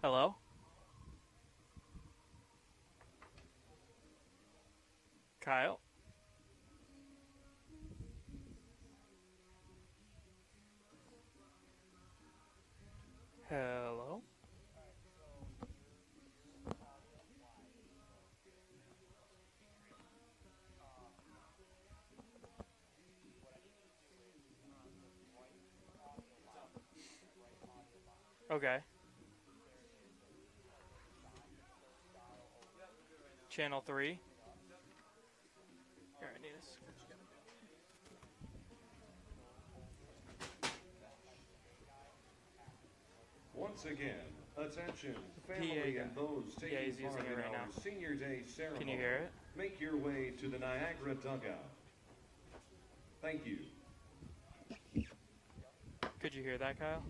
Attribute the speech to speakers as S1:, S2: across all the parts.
S1: Hello? Kyle? Hello? Okay. Channel 3. Here, I need a s-
S2: Once again, attention,
S1: PA
S2: family
S1: guy.
S2: and those taking
S1: he's using
S2: part
S1: it
S2: in
S1: right
S2: our
S1: now.
S2: Senior Day ceremony.
S1: Can you hear it?
S2: Make your way to the Niagara dugout. Thank you.
S1: Could you hear that, Kyle?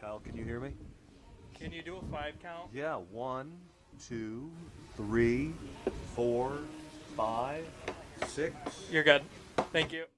S3: Kyle, can you hear me?
S1: Can you do a five count?
S3: Yeah, one, two, three, four, five, six.
S1: You're good. Thank you.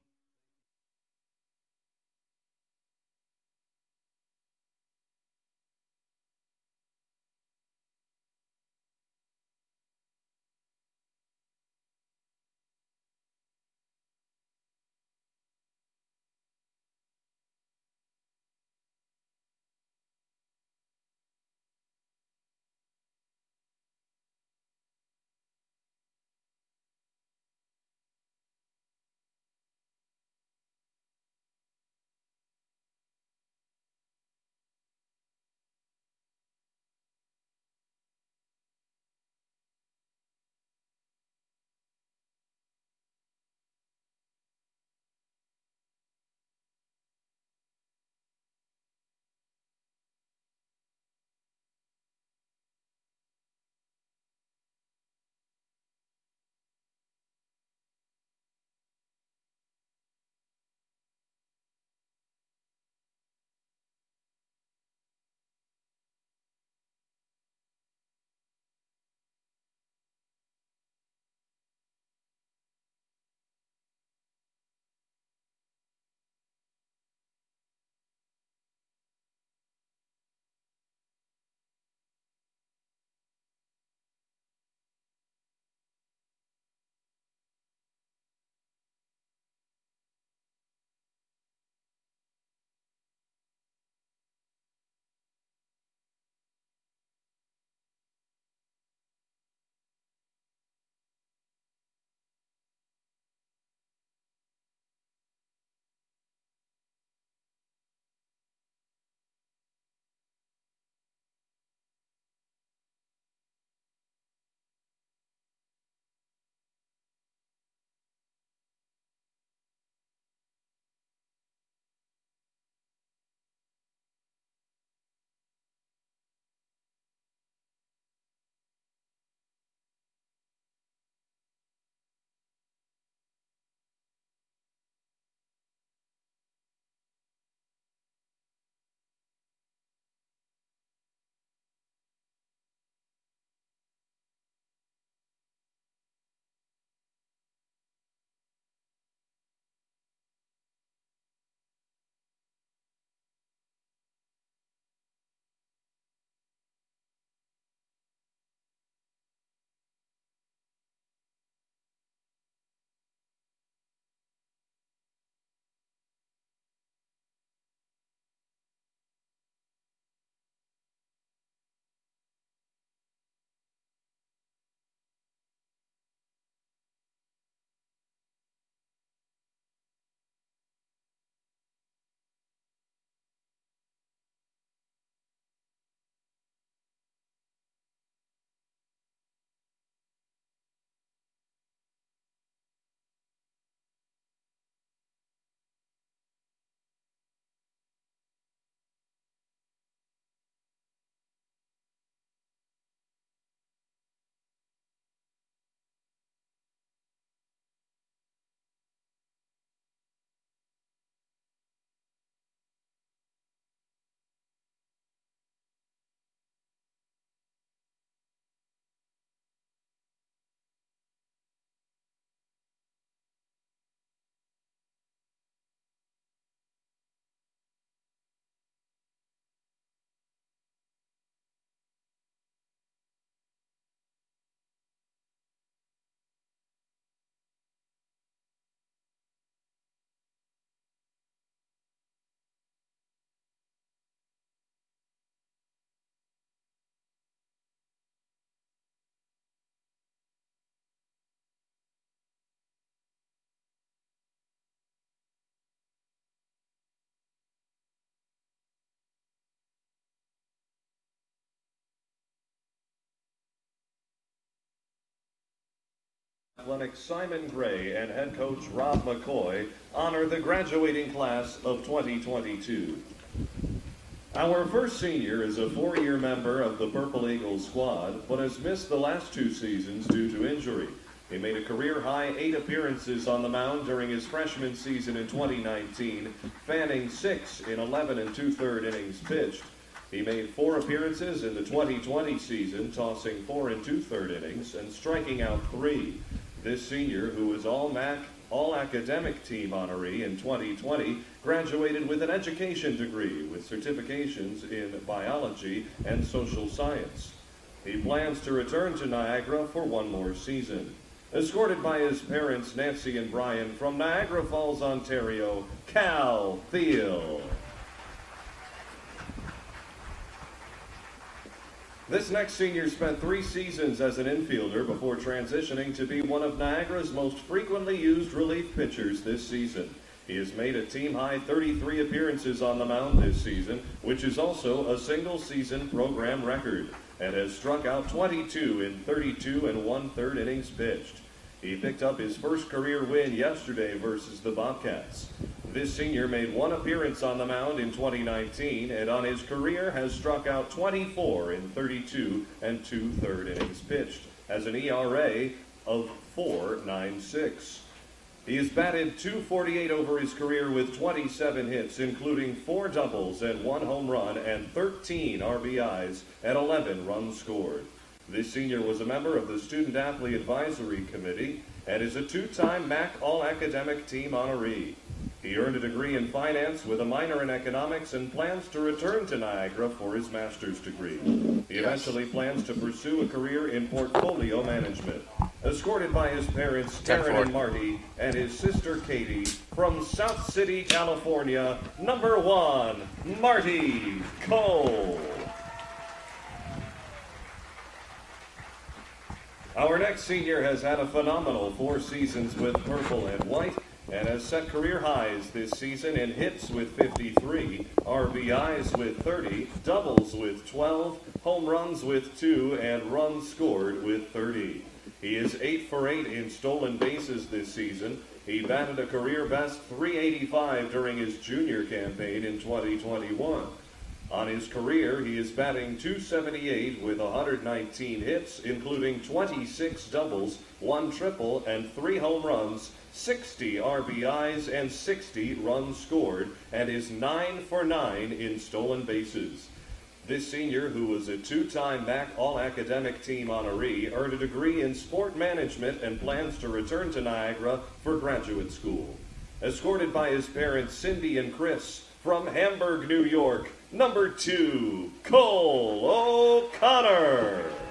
S2: Athletics Simon Gray and head coach Rob McCoy honor the graduating class of 2022. Our first senior is a four-year member of the Purple Eagles squad, but has missed the last two seasons due to injury. He made a career-high eight appearances on the mound during his freshman season in 2019, fanning six in 11 and two-third innings pitched. He made four appearances in the 2020 season, tossing four and two-third innings and striking out three. This senior, who was all MAAC all academic team honoree in 2020, graduated with an education degree with certifications in biology and social science. He plans to return to Niagara for one more season. Escorted by his parents, Nancy and Brian, from Niagara Falls, Ontario, Cal Thiel. This next senior spent three seasons as an infielder before transitioning to be one of Niagara's most frequently used relief pitchers this season. He has made a team high 33 appearances on the mound this season, which is also a single season program record, and has struck out 22 in 32 and one third innings pitched. He picked up his first career win yesterday versus the Bobcats. This senior made one appearance on the mound in 2019 and on his career has struck out 24 in 32 and two third innings pitched, has an ERA of 4.96. He has batted 248 over his career with 27 hits, including four doubles and one home run and 13 RBIs and 11 runs scored. This senior was a member of the Student Athlete Advisory Committee and is a two-time MAAC All-Academic Team honoree. He earned a degree in finance with a minor in economics and plans to return to Niagara for his master's degree. He eventually plans to pursue a career in portfolio management. Escorted by his parents, Taryn and Marty, and his sister Katie, from South City, California, number one, Marty Cole. Our next senior has had a phenomenal four seasons with purple and white and has set career highs this season in hits with 53, RBIs with 30, doubles with 12, home runs with 2, and runs scored with 30. He is 8 for 8 in stolen bases this season. He batted a career best 385 during his junior campaign in 2021. On his career, he is batting 278 with 119 hits, including 26 doubles, one triple, and three home runs, 60 RBIs, and 60 runs scored, and is 9 for 9 in stolen bases. This senior, who was a two-time MAAC All-Academic Team honoree, earned a degree in sport management and plans to return to Niagara for graduate school. Escorted by his parents Cindy and Chris from Hamburg, New York, number two, Cole O'Connor.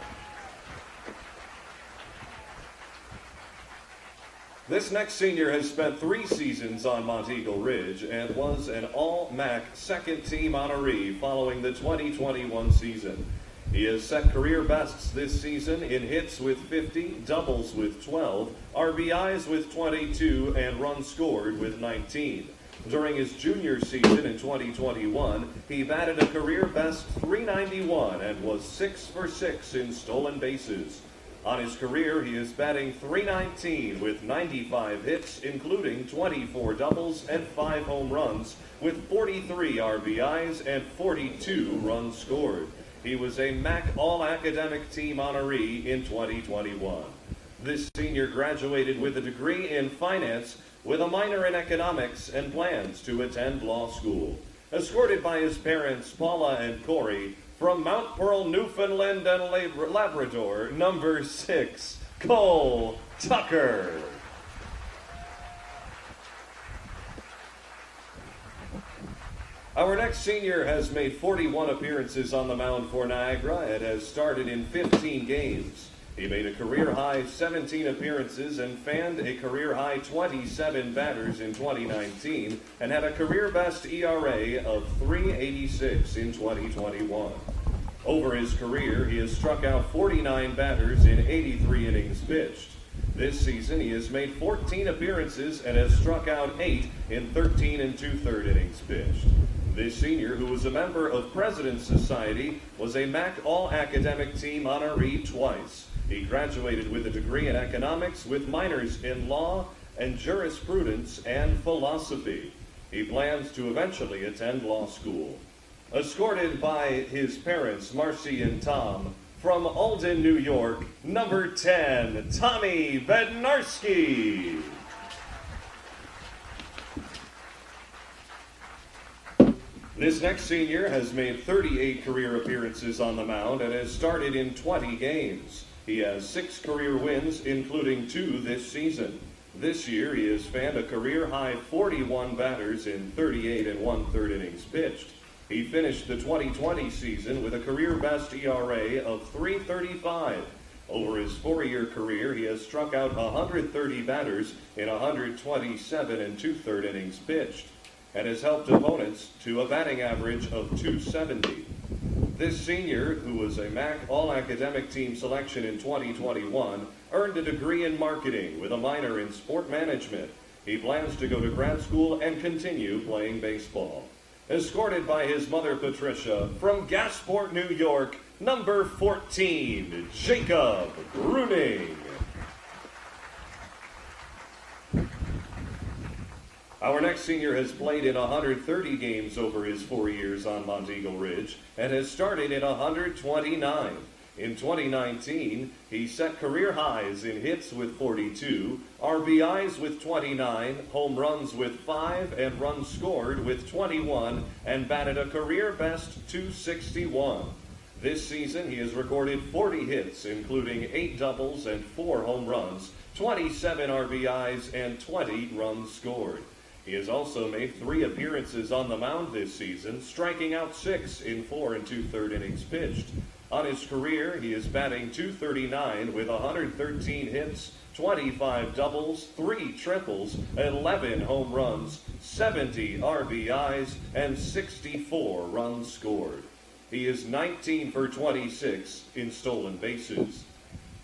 S2: This next senior has spent three seasons on Monteagle Ridge and was an All-MAAC second team honoree following the 2021 season. He has set career bests this season in hits with 50, doubles with 12, RBIs with 22, and runs scored with 19. During his junior season in 2021, he batted a career best 391 and was 6 for 6 in stolen bases. On his career, he is batting 319 with 95 hits, including 24 doubles and 5 home runs, with 43 RBIs and 42 runs scored. He was a MAAC All-Academic Team honoree in 2021. This senior graduated with a degree in finance with a minor in economics and plans to attend law school. Escorted by his parents, Paula and Corey, from Mount Pearl, Newfoundland and Labrador, number six, Cole Tucker. Our next senior has made 41 appearances on the mound for Niagara and has started in 15 games. He made a career high 17 appearances and fanned a career high 27 batters in 2019 and had a career best ERA of 386 in 2021. Over his career, he has struck out 49 batters in 83 innings pitched. This season, he has made 14 appearances and has struck out 8 in 13 and two-third innings pitched. This senior, who was a member of President's Society, was a MAAC All-Academic Team honoree twice. He graduated with a degree in economics with minors in law and jurisprudence and philosophy. He plans to eventually attend law school. Escorted by his parents, Marcy and Tom, from Alden, New York, number 10, Tommy Bednarski. This next senior has made 38 career appearances on the mound and has started in 20 games. He has six career wins, including two this season. This year, he has fanned a career high 41 batters in 38 and one third innings pitched. He finished the 2020 season with a career best ERA of 335. Over his four year career, he has struck out 130 batters in 127 and two third innings pitched and has helped opponents to a batting average of 270. This senior, who was a MAAC All Academic Team selection in 2021, earned a degree in marketing with a minor in sport management. He plans to go to grad school and continue playing baseball. Escorted by his mother Patricia from Gasport, New York, number 14, Jacob Bruning. Our next senior has played in 130 games over his four years on Monteagle Ridge and has started in 129. In 2019, he set career highs in hits with 42, RBIs with 29, home runs with 5, and runs scored with 21, and batted a career best 261. This season, he has recorded 40 hits, including 8 doubles and 4 home runs, 27 RBIs, and 20 runs scored. He has also made three appearances on the mound this season, striking out six in four and two-third innings pitched. On his career, he is batting 239 with 113 hits, 25 doubles, 3 triples, 11 home runs, 70 RBIs, and 64 runs scored. He is 19 for 26 in stolen bases.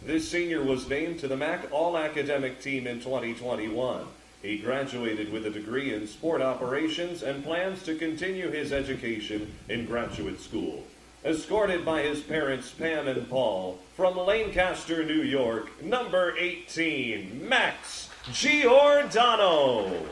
S2: This senior was named to the MAAC All Academic Team in 2021. He graduated with a degree in sport operations and plans to continue his education in graduate school. Escorted by his parents Pam and Paul from Lancaster, New York, number 18, Max Giordano.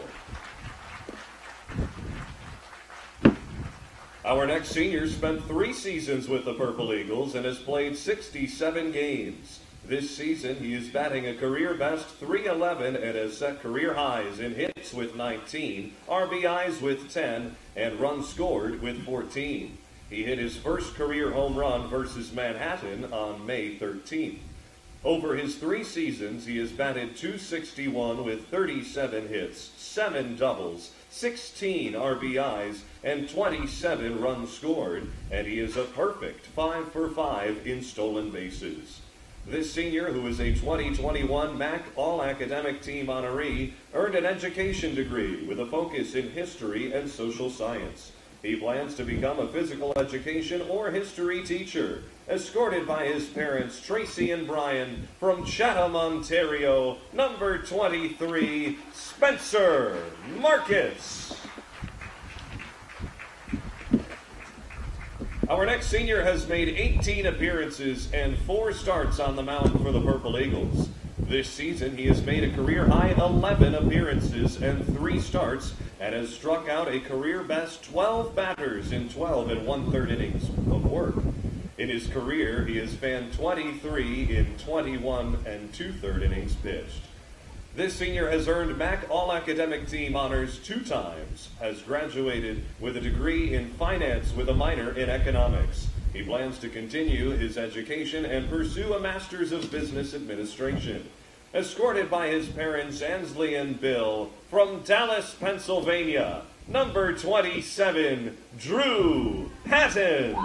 S2: Our next senior spent three seasons with the Purple Eagles and has played 67 games. This season, he is batting a career best 311 and has set career highs in hits with 19, RBIs with 10, and runs scored with 14. He hit his first career home run versus Manhattan on May 13th. Over his three seasons, he has batted 261 with 37 hits, 7 doubles, 16 RBIs, and 27 runs scored, and he is a perfect 5 for 5 in stolen bases. This senior, who is a 2021 MAAC All Academic Team honoree, earned an education degree with a focus in history and social science. He plans to become a physical education or history teacher, escorted by his parents Tracy and Brian from Chatham, Ontario, number 23, Spencer Marcus. Our next senior has made 18 appearances and four starts on the mound for the Purple Eagles. This season, he has made a career high 11 appearances and three starts and has struck out a career best 12 batters in 12 and one third innings of work. In his career, he has fanned 23 in 21 and two third innings pitched. This senior has earned MAAC All Academic Team honors two times, has graduated with a degree in finance with a minor in economics. He plans to continue his education and pursue a Master's of Business Administration. Escorted by his parents Ansley and Bill from Dallas, Pennsylvania, number 27, Drew Patton.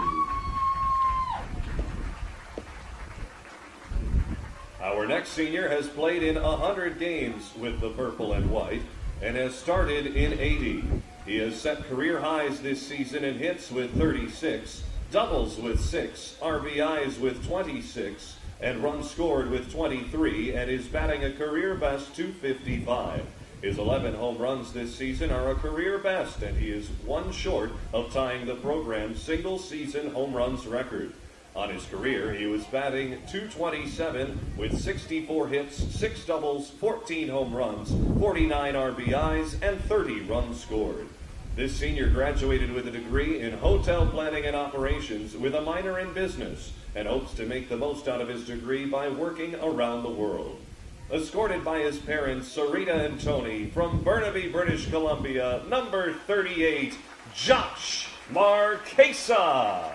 S2: Our next senior has played in 100 games with the Purple and White and has started in 80. He has set career highs this season in hits with 36, doubles with 6, RBIs with 26, and runs scored with 23, and is batting a career best 255. His 11 home runs this season are a career best, and he is one short of tying the program's single season home runs record. On his career, he was batting 227 with 64 hits, 6 doubles, 14 home runs, 49 RBIs, and 30 runs scored. This senior graduated with a degree in hotel planning and operations with a minor in business and hopes to make the most out of his degree by working around the world. Escorted by his parents, Sarita and Tony, from Burnaby, British Columbia, number 38, Josh Marquesa.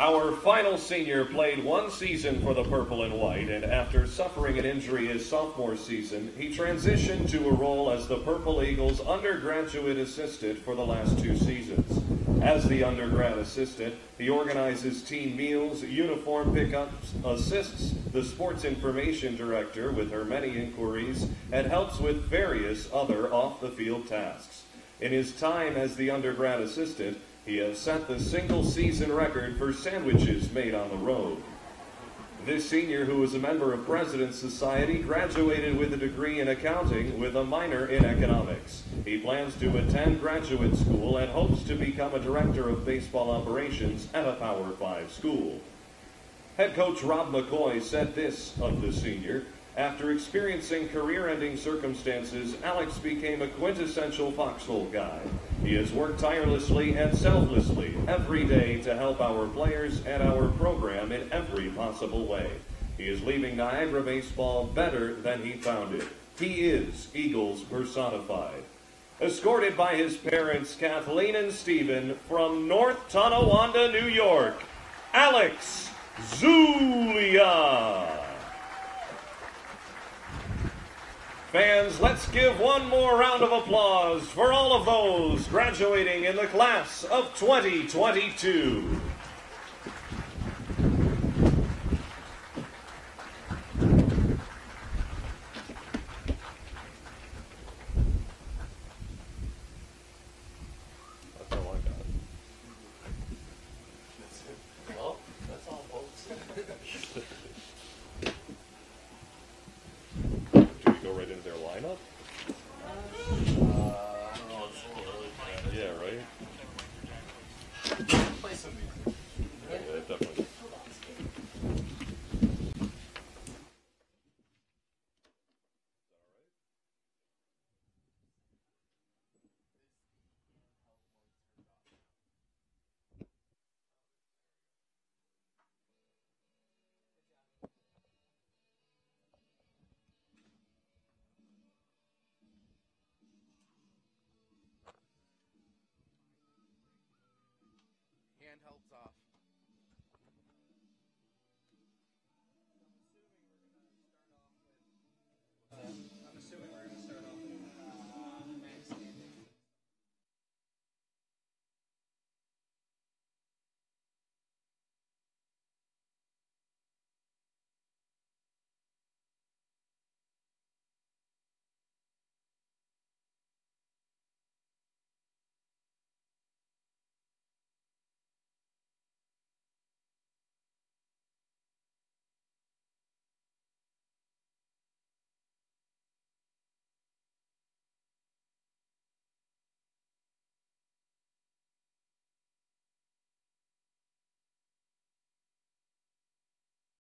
S2: Our final senior played one season for the Purple and White, and after suffering an injury his sophomore season, he transitioned to a role as the Purple Eagles undergraduate assistant for the last two seasons. As the undergrad assistant, he organizes team meals, uniform pickups, assists the sports information director with her many inquiries, and helps with various other off the field tasks. In his time as the undergrad assistant, he has set the single season record for sandwiches made on the road. This senior, who is a member of President's Society, graduated with a degree in accounting with a minor in economics. He plans to attend graduate school and hopes to become a director of baseball operations at a Power 5 school. Head coach Rob McCoy said this of the senior after experiencing career ending circumstances, Alex became a quintessential foxhole guy. He has worked tirelessly and selflessly every day to help our players and our program in every possible way. He is leaving Niagara baseball better than he found it. He is Eagles personified. Escorted by his parents, Kathleen and Stephen, from North Tonawanda, New York, Alex Zulia. Fans, let's give one more round of applause for all of those graduating in the class of 2022.